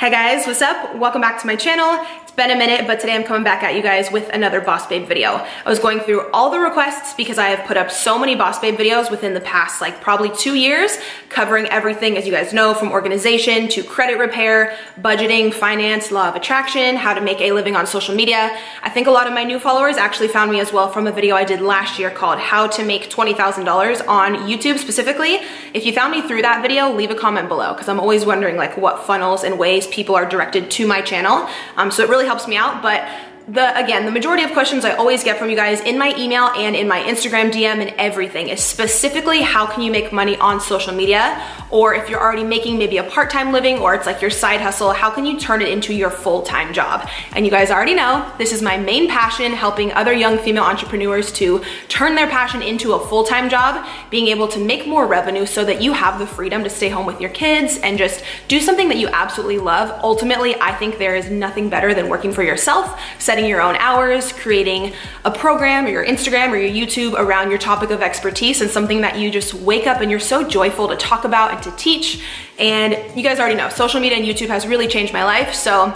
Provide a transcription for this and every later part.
Hey guys, what's up? Welcome back to my channel. It's been a minute, but today I'm coming back at you guys with another Boss Babe video. I was going through all the requests because I have put up so many Boss Babe videos within the past like probably two years, covering everything, as you guys know, from organization to credit repair, budgeting, finance, law of attraction, how to make a living on social media. I think a lot of my new followers actually found me as well from a video I did last year called How to Make $20,000 on YouTube specifically. If you found me through that video, leave a comment below because I'm always wondering like what funnels and ways people are directed to my channel. Um, so it really helps me out, but the again, the majority of questions I always get from you guys in my email and in my Instagram DM and everything is specifically how can you make money on social media? Or if you're already making maybe a part-time living or it's like your side hustle, how can you turn it into your full-time job? And you guys already know, this is my main passion, helping other young female entrepreneurs to turn their passion into a full-time job, being able to make more revenue so that you have the freedom to stay home with your kids and just do something that you absolutely love. Ultimately, I think there is nothing better than working for yourself, setting setting your own hours, creating a program or your Instagram or your YouTube around your topic of expertise and something that you just wake up and you're so joyful to talk about and to teach. And you guys already know, social media and YouTube has really changed my life. So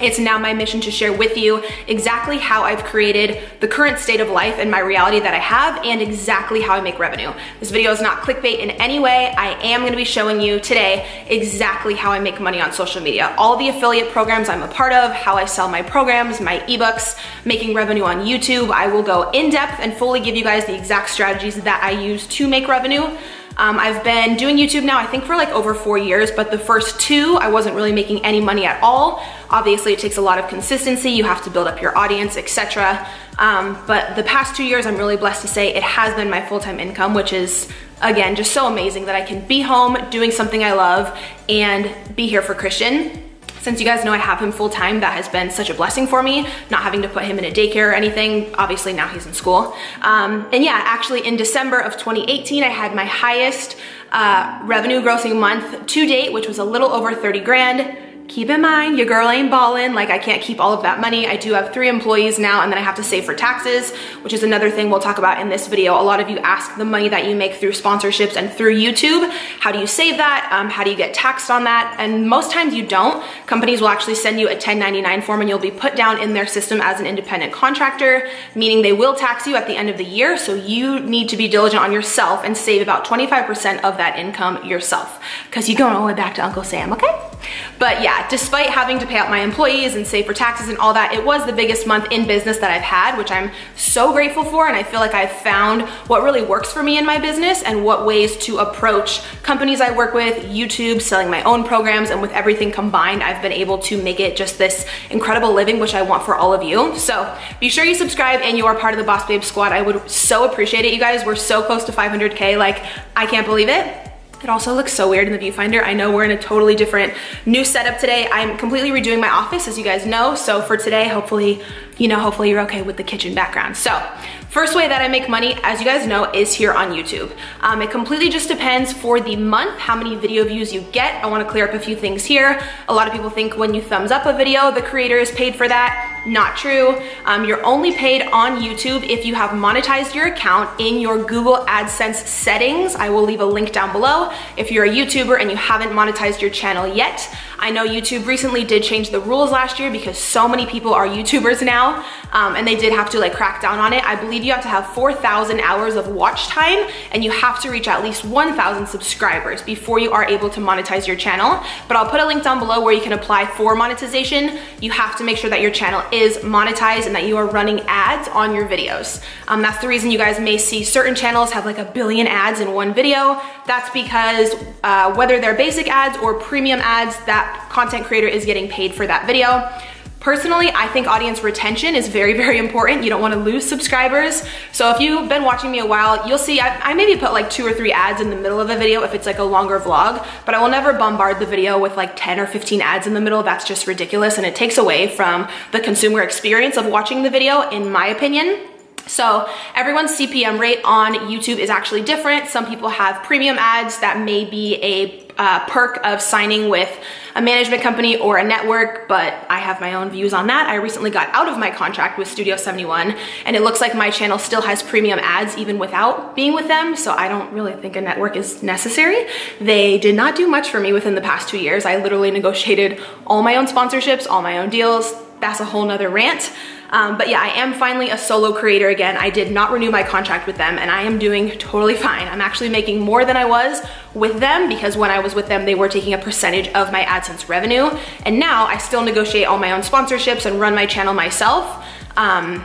it's now my mission to share with you exactly how I've created the current state of life and my reality that I have and exactly how I make revenue. This video is not clickbait in any way. I am gonna be showing you today exactly how I make money on social media. All the affiliate programs I'm a part of, how I sell my programs, my ebooks, making revenue on YouTube. I will go in depth and fully give you guys the exact strategies that I use to make revenue. Um, I've been doing YouTube now, I think for like over four years, but the first two, I wasn't really making any money at all. Obviously it takes a lot of consistency, you have to build up your audience, etc. Um, but the past two years, I'm really blessed to say it has been my full-time income, which is again, just so amazing that I can be home doing something I love and be here for Christian since you guys know I have him full time, that has been such a blessing for me, not having to put him in a daycare or anything. Obviously now he's in school. Um, and yeah, actually in December of 2018, I had my highest uh, revenue grossing month to date, which was a little over 30 grand keep in mind, your girl ain't ballin', like I can't keep all of that money. I do have three employees now and then I have to save for taxes, which is another thing we'll talk about in this video. A lot of you ask the money that you make through sponsorships and through YouTube, how do you save that? Um, how do you get taxed on that? And most times you don't. Companies will actually send you a 1099 form and you'll be put down in their system as an independent contractor, meaning they will tax you at the end of the year. So you need to be diligent on yourself and save about 25% of that income yourself because you're going all the way back to Uncle Sam, okay? But yeah, despite having to pay out my employees and save for taxes and all that, it was the biggest month in business that I've had, which I'm so grateful for. And I feel like I've found what really works for me in my business and what ways to approach companies I work with, YouTube, selling my own programs, and with everything combined, I've been able to make it just this incredible living, which I want for all of you. So be sure you subscribe and you are part of the Boss Babe squad. I would so appreciate it, you guys. We're so close to 500K. Like, I can't believe it. It also looks so weird in the viewfinder. I know we're in a totally different new setup today. I'm completely redoing my office, as you guys know. So for today, hopefully, you know, hopefully you're okay with the kitchen background. So First way that I make money, as you guys know, is here on YouTube. Um, it completely just depends for the month, how many video views you get. I wanna clear up a few things here. A lot of people think when you thumbs up a video, the creator is paid for that. Not true. Um, you're only paid on YouTube if you have monetized your account in your Google AdSense settings. I will leave a link down below. If you're a YouTuber and you haven't monetized your channel yet, I know YouTube recently did change the rules last year because so many people are YouTubers now um, and they did have to like crack down on it. I believe you have to have 4,000 hours of watch time and you have to reach at least 1,000 subscribers before you are able to monetize your channel. But I'll put a link down below where you can apply for monetization. You have to make sure that your channel is monetized and that you are running ads on your videos. Um, that's the reason you guys may see certain channels have like a billion ads in one video. That's because uh, whether they're basic ads or premium ads, that content creator is getting paid for that video. Personally, I think audience retention is very, very important. You don't wanna lose subscribers. So if you've been watching me a while, you'll see I, I, maybe put like two or three ads in the middle of a video if it's like a longer vlog, but I will never bombard the video with like 10 or 15 ads in the middle. That's just ridiculous and it takes away from the consumer experience of watching the video, in my opinion. So everyone's CPM rate on YouTube is actually different. Some people have premium ads that may be a uh, perk of signing with a management company or a network, but I have my own views on that. I recently got out of my contract with Studio 71 and it looks like my channel still has premium ads even without being with them. So I don't really think a network is necessary. They did not do much for me within the past two years. I literally negotiated all my own sponsorships, all my own deals. That's a whole nother rant. Um, but yeah, I am finally a solo creator again. I did not renew my contract with them and I am doing totally fine. I'm actually making more than I was with them because when I was with them, they were taking a percentage of my AdSense revenue. And now I still negotiate all my own sponsorships and run my channel myself. Um,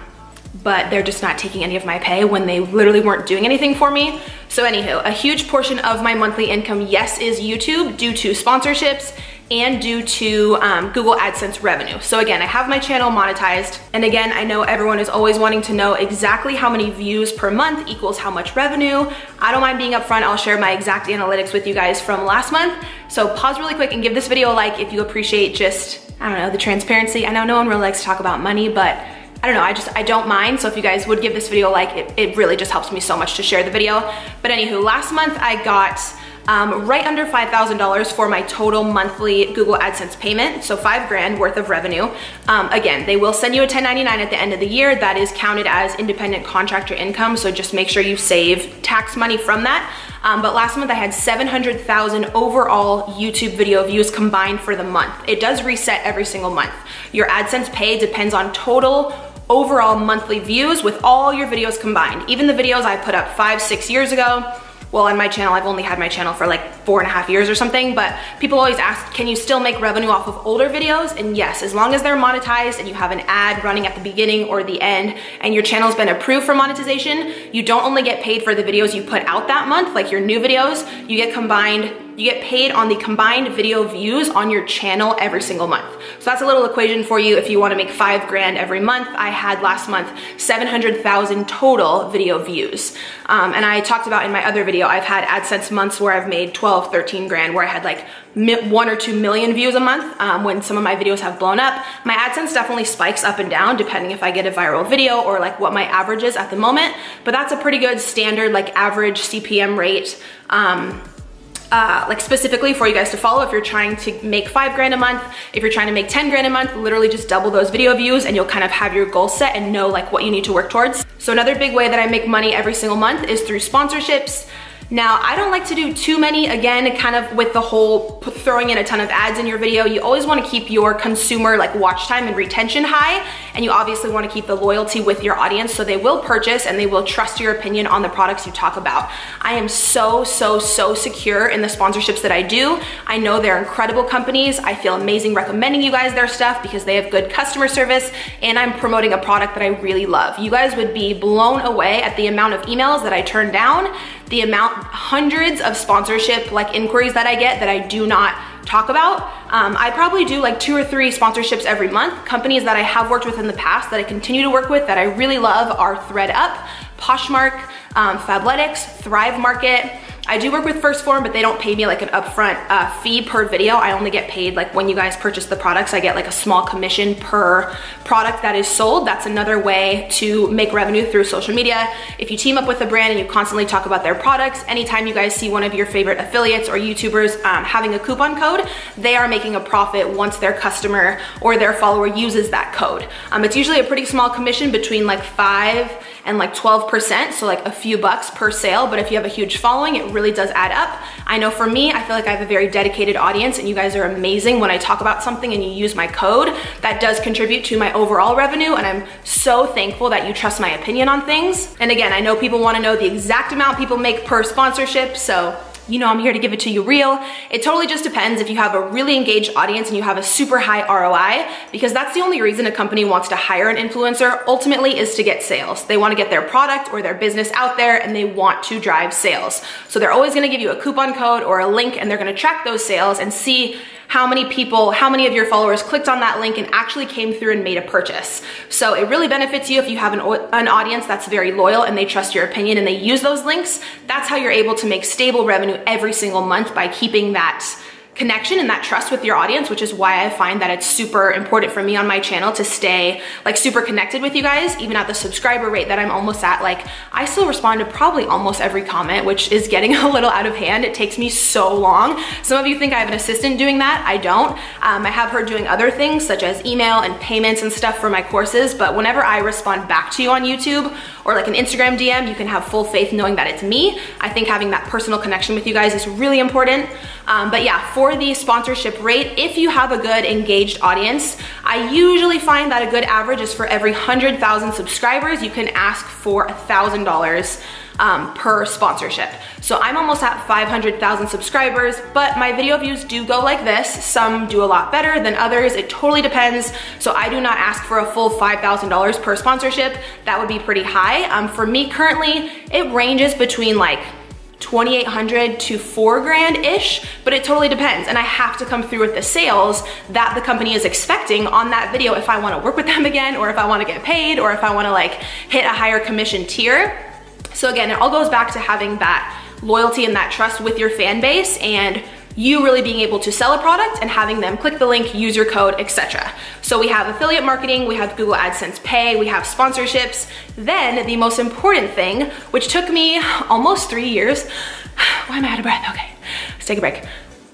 but they're just not taking any of my pay when they literally weren't doing anything for me. So anywho, a huge portion of my monthly income, yes, is YouTube due to sponsorships and due to um, Google AdSense revenue. So again, I have my channel monetized. And again, I know everyone is always wanting to know exactly how many views per month equals how much revenue. I don't mind being upfront. I'll share my exact analytics with you guys from last month. So pause really quick and give this video a like if you appreciate just, I don't know, the transparency. I know no one really likes to talk about money, but I don't know, I just, I don't mind. So if you guys would give this video a like, it, it really just helps me so much to share the video. But anywho, last month I got um, right under $5,000 for my total monthly Google AdSense payment, so five grand worth of revenue. Um, again, they will send you a 1099 at the end of the year. That is counted as independent contractor income, so just make sure you save tax money from that. Um, but last month I had 700,000 overall YouTube video views combined for the month. It does reset every single month. Your AdSense pay depends on total overall monthly views with all your videos combined. Even the videos I put up five, six years ago, well, on my channel, I've only had my channel for like four and a half years or something, but people always ask, can you still make revenue off of older videos? And yes, as long as they're monetized and you have an ad running at the beginning or the end and your channel's been approved for monetization, you don't only get paid for the videos you put out that month, like your new videos, you get combined you get paid on the combined video views on your channel every single month. So that's a little equation for you if you wanna make five grand every month. I had last month 700,000 total video views. Um, and I talked about in my other video, I've had AdSense months where I've made 12, 13 grand, where I had like one or two million views a month um, when some of my videos have blown up. My AdSense definitely spikes up and down depending if I get a viral video or like what my average is at the moment, but that's a pretty good standard like average CPM rate um, uh, like specifically for you guys to follow if you're trying to make five grand a month, if you're trying to make 10 grand a month, literally just double those video views and you'll kind of have your goal set and know like what you need to work towards. So another big way that I make money every single month is through sponsorships. Now, I don't like to do too many, again, kind of with the whole throwing in a ton of ads in your video. You always wanna keep your consumer like watch time and retention high, and you obviously wanna keep the loyalty with your audience so they will purchase and they will trust your opinion on the products you talk about. I am so, so, so secure in the sponsorships that I do. I know they're incredible companies. I feel amazing recommending you guys their stuff because they have good customer service and I'm promoting a product that I really love. You guys would be blown away at the amount of emails that I turn down the amount, hundreds of sponsorship like inquiries that I get that I do not talk about. Um, I probably do like two or three sponsorships every month. Companies that I have worked with in the past that I continue to work with that I really love are ThredUp, Poshmark, um, Fabletics, Thrive Market, I do work with 1st Phorm, but they don't pay me like an upfront uh, fee per video. I only get paid like when you guys purchase the products, I get like a small commission per product that is sold. That's another way to make revenue through social media. If you team up with a brand and you constantly talk about their products, anytime you guys see one of your favorite affiliates or YouTubers um, having a coupon code, they are making a profit once their customer or their follower uses that code. Um, it's usually a pretty small commission between like five and like 12%, so like a few bucks per sale, but if you have a huge following, it really does add up. I know for me, I feel like I have a very dedicated audience and you guys are amazing when I talk about something and you use my code. That does contribute to my overall revenue and I'm so thankful that you trust my opinion on things. And again, I know people wanna know the exact amount people make per sponsorship, so you know I'm here to give it to you real. It totally just depends if you have a really engaged audience and you have a super high ROI, because that's the only reason a company wants to hire an influencer ultimately is to get sales. They wanna get their product or their business out there and they want to drive sales. So they're always gonna give you a coupon code or a link and they're gonna track those sales and see how many people, how many of your followers clicked on that link and actually came through and made a purchase. So it really benefits you if you have an, an audience that's very loyal and they trust your opinion and they use those links. That's how you're able to make stable revenue every single month by keeping that connection and that trust with your audience, which is why I find that it's super important for me on my channel to stay like super connected with you guys, even at the subscriber rate that I'm almost at. Like I still respond to probably almost every comment, which is getting a little out of hand. It takes me so long. Some of you think I have an assistant doing that. I don't. Um, I have her doing other things such as email and payments and stuff for my courses. But whenever I respond back to you on YouTube or like an Instagram DM, you can have full faith knowing that it's me. I think having that personal connection with you guys is really important. Um, but yeah, for the sponsorship rate, if you have a good engaged audience, I usually find that a good average is for every 100,000 subscribers, you can ask for $1,000 um, per sponsorship. So I'm almost at 500,000 subscribers, but my video views do go like this. Some do a lot better than others. It totally depends. So I do not ask for a full $5,000 per sponsorship. That would be pretty high. Um, for me currently, it ranges between like 2800 to four grand-ish, but it totally depends. And I have to come through with the sales that the company is expecting on that video if I wanna work with them again, or if I wanna get paid, or if I wanna like hit a higher commission tier. So again, it all goes back to having that loyalty and that trust with your fan base and you really being able to sell a product and having them click the link, use your code, etc. So we have affiliate marketing, we have Google AdSense Pay, we have sponsorships. Then the most important thing, which took me almost three years, why am I out of breath? Okay, let's take a break.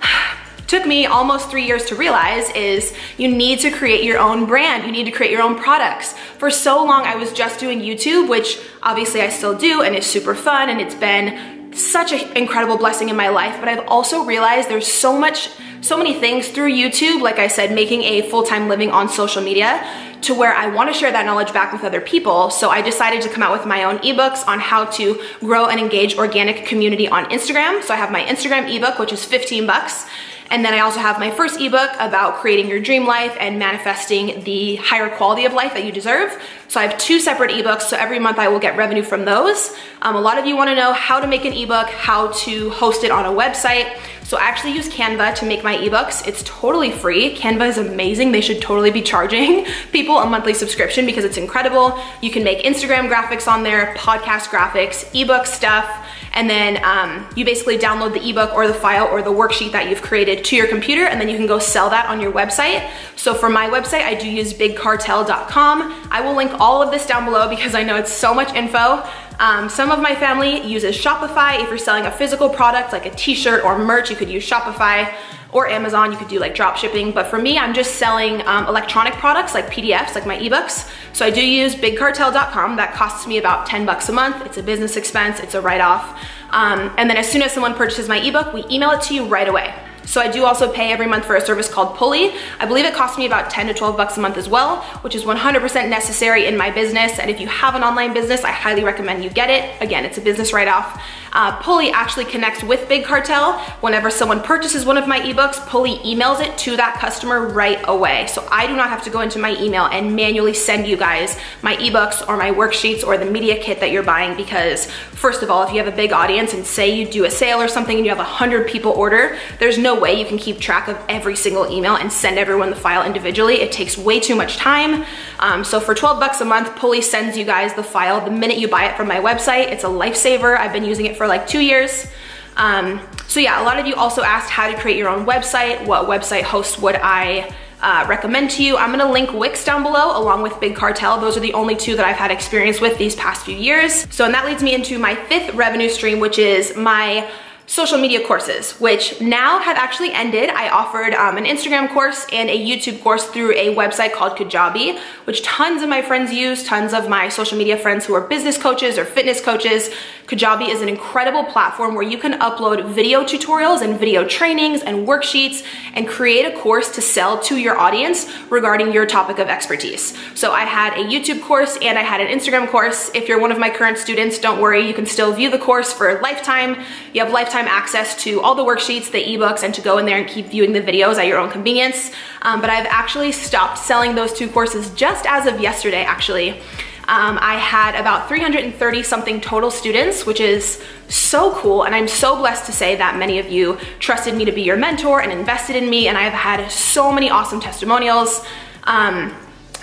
took me almost three years to realize is you need to create your own brand. You need to create your own products. For so long, I was just doing YouTube, which obviously I still do and it's super fun and it's been such an incredible blessing in my life, but I've also realized there's so much, so many things through YouTube, like I said, making a full-time living on social media to where I wanna share that knowledge back with other people. So I decided to come out with my own ebooks on how to grow and engage organic community on Instagram. So I have my Instagram ebook, which is 15 bucks. And then I also have my first ebook about creating your dream life and manifesting the higher quality of life that you deserve. So I have two separate ebooks, so every month I will get revenue from those. Um, a lot of you wanna know how to make an ebook, how to host it on a website. So I actually use Canva to make my ebooks. It's totally free. Canva is amazing. They should totally be charging people a monthly subscription because it's incredible. You can make Instagram graphics on there, podcast graphics, ebook stuff, and then um, you basically download the ebook or the file or the worksheet that you've created to your computer and then you can go sell that on your website. So for my website, I do use bigcartel.com. I will link all of this down below because I know it's so much info. Um, some of my family uses Shopify. If you're selling a physical product like a t-shirt or merch, you could use Shopify or Amazon, you could do like drop shipping. But for me, I'm just selling um, electronic products like PDFs, like my ebooks. So I do use bigcartel.com. That costs me about 10 bucks a month. It's a business expense, it's a write-off. Um, and then as soon as someone purchases my ebook, we email it to you right away. So I do also pay every month for a service called Pulley. I believe it costs me about 10 to 12 bucks a month as well, which is 100% necessary in my business. And if you have an online business, I highly recommend you get it. Again, it's a business write-off. Uh, Pulley actually connects with Big Cartel. Whenever someone purchases one of my ebooks, Pulley emails it to that customer right away. So I do not have to go into my email and manually send you guys my ebooks or my worksheets or the media kit that you're buying because first of all, if you have a big audience and say you do a sale or something and you have 100 people order, there's way you can keep track of every single email and send everyone the file individually. It takes way too much time. Um, so for 12 bucks a month, Pulley sends you guys the file the minute you buy it from my website. It's a lifesaver. I've been using it for like two years. Um, so yeah, a lot of you also asked how to create your own website. What website host would I uh, recommend to you. I'm gonna link Wix down below along with Big Cartel. Those are the only two that I've had experience with these past few years. So and that leads me into my fifth revenue stream, which is my social media courses, which now have actually ended. I offered um, an Instagram course and a YouTube course through a website called Kajabi, which tons of my friends use, tons of my social media friends who are business coaches or fitness coaches. Kajabi is an incredible platform where you can upload video tutorials and video trainings and worksheets and create a course to sell to your audience regarding your topic of expertise. So I had a YouTube course and I had an Instagram course. If you're one of my current students, don't worry, you can still view the course for a lifetime. You have lifetime access to all the worksheets, the ebooks, and to go in there and keep viewing the videos at your own convenience. Um, but I've actually stopped selling those two courses just as of yesterday, actually. Um, I had about 330 something total students, which is so cool. And I'm so blessed to say that many of you trusted me to be your mentor and invested in me. And I've had so many awesome testimonials. Um,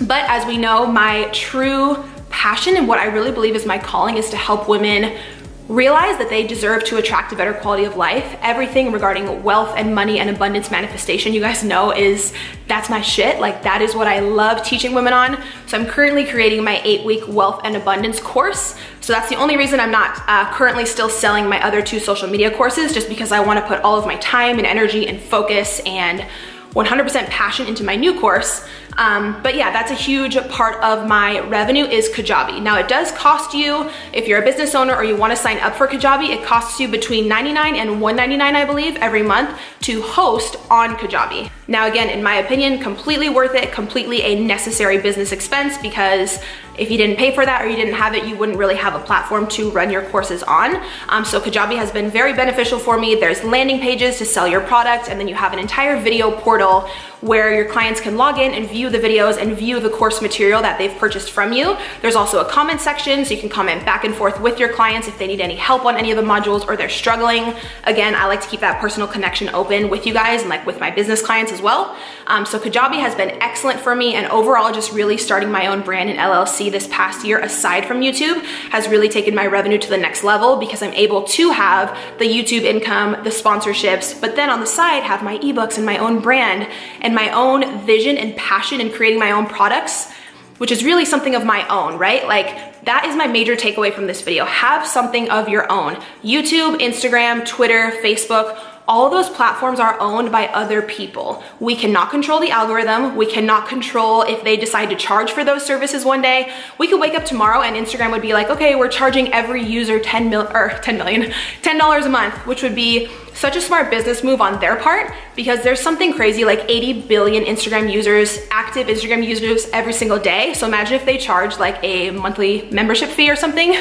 but as we know, my true passion and what I really believe is my calling is to help women realize that they deserve to attract a better quality of life. Everything regarding wealth and money and abundance manifestation, you guys know is, that's my shit. Like that is what I love teaching women on. So I'm currently creating my eight week wealth and abundance course. So that's the only reason I'm not uh, currently still selling my other two social media courses, just because I wanna put all of my time and energy and focus and 100% passion into my new course. Um, but yeah, that's a huge part of my revenue is Kajabi. Now it does cost you, if you're a business owner or you wanna sign up for Kajabi, it costs you between 99 and 199 I believe, every month to host on Kajabi. Now again, in my opinion, completely worth it, completely a necessary business expense because if you didn't pay for that or you didn't have it, you wouldn't really have a platform to run your courses on. Um, so Kajabi has been very beneficial for me. There's landing pages to sell your product and then you have an entire video portal where your clients can log in and view the videos and view the course material that they've purchased from you. There's also a comment section so you can comment back and forth with your clients if they need any help on any of the modules or they're struggling. Again, I like to keep that personal connection open with you guys and like with my business clients as well. Um, so Kajabi has been excellent for me and overall just really starting my own brand in LLC this past year aside from YouTube has really taken my revenue to the next level because I'm able to have the YouTube income, the sponsorships, but then on the side have my ebooks and my own brand and my own vision and passion in creating my own products, which is really something of my own, right? Like that is my major takeaway from this video. Have something of your own. YouTube, Instagram, Twitter, Facebook, all those platforms are owned by other people. We cannot control the algorithm. We cannot control if they decide to charge for those services one day. We could wake up tomorrow and Instagram would be like, okay, we're charging every user 10 mil or 10 million, $10 a month, which would be such a smart business move on their part because there's something crazy like 80 billion Instagram users, active Instagram users every single day. So imagine if they charge like a monthly membership fee or something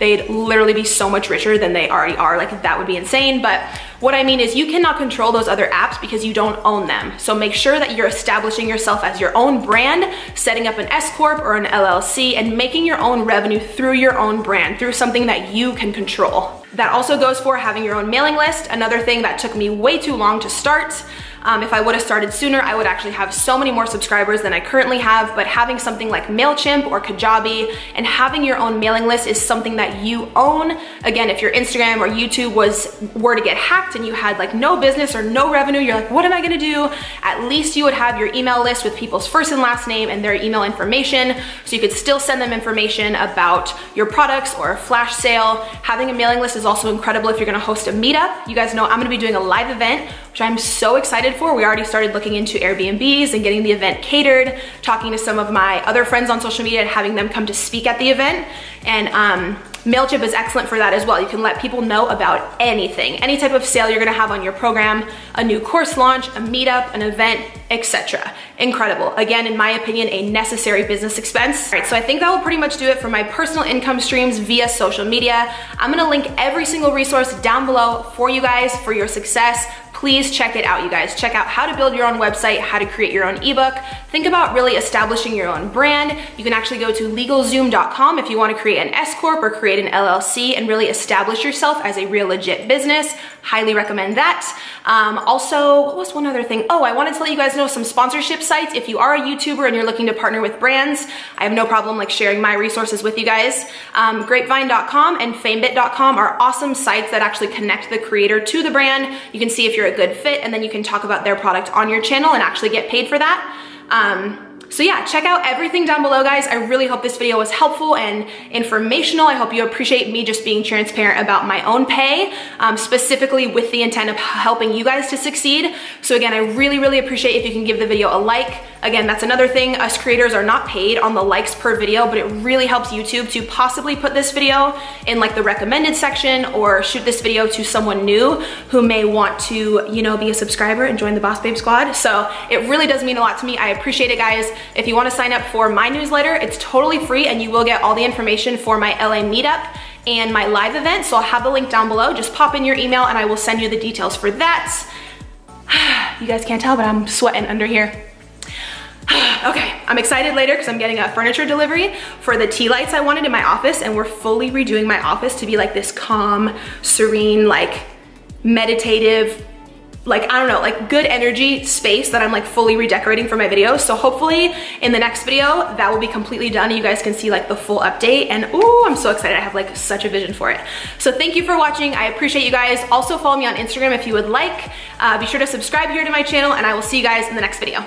they'd literally be so much richer than they already are. Like that would be insane. But what I mean is you cannot control those other apps because you don't own them. So make sure that you're establishing yourself as your own brand, setting up an S Corp or an LLC and making your own revenue through your own brand, through something that you can control. That also goes for having your own mailing list. Another thing that took me way too long to start. Um, if I would have started sooner, I would actually have so many more subscribers than I currently have, but having something like MailChimp or Kajabi and having your own mailing list is something that you own. Again, if your Instagram or YouTube was were to get hacked and you had like no business or no revenue, you're like, what am I gonna do? At least you would have your email list with people's first and last name and their email information, so you could still send them information about your products or a flash sale. Having a mailing list is also incredible if you're gonna host a meetup. You guys know I'm gonna be doing a live event, which I'm so excited for. We already started looking into Airbnbs and getting the event catered, talking to some of my other friends on social media and having them come to speak at the event. And um, MailChimp is excellent for that as well. You can let people know about anything, any type of sale you're gonna have on your program, a new course launch, a meetup, an event, etc. Incredible. Again, in my opinion, a necessary business expense. All right, so I think that will pretty much do it for my personal income streams via social media. I'm gonna link every single resource down below for you guys for your success please check it out, you guys. Check out how to build your own website, how to create your own ebook. Think about really establishing your own brand. You can actually go to LegalZoom.com if you wanna create an S Corp or create an LLC and really establish yourself as a real legit business. Highly recommend that. Um, also, what was one other thing? Oh, I wanted to let you guys know some sponsorship sites. If you are a YouTuber and you're looking to partner with brands, I have no problem like sharing my resources with you guys. Um, grapevine.com and famebit.com are awesome sites that actually connect the creator to the brand. You can see if you're a good fit and then you can talk about their product on your channel and actually get paid for that. Um, so yeah, check out everything down below, guys. I really hope this video was helpful and informational. I hope you appreciate me just being transparent about my own pay, um, specifically with the intent of helping you guys to succeed. So again, I really, really appreciate if you can give the video a like. Again, that's another thing. Us creators are not paid on the likes per video, but it really helps YouTube to possibly put this video in like the recommended section or shoot this video to someone new who may want to, you know, be a subscriber and join the Boss Babe squad. So it really does mean a lot to me. I appreciate it, guys. If you wanna sign up for my newsletter, it's totally free and you will get all the information for my LA meetup and my live event. So I'll have the link down below. Just pop in your email and I will send you the details for that. You guys can't tell, but I'm sweating under here. okay, I'm excited later because I'm getting a furniture delivery for the tea lights I wanted in my office and we're fully redoing my office to be like this calm, serene, like meditative, like, I don't know, like good energy space that I'm like fully redecorating for my videos. So hopefully in the next video, that will be completely done. You guys can see like the full update and ooh, I'm so excited. I have like such a vision for it. So thank you for watching. I appreciate you guys. Also follow me on Instagram if you would like. Uh, be sure to subscribe here to my channel and I will see you guys in the next video.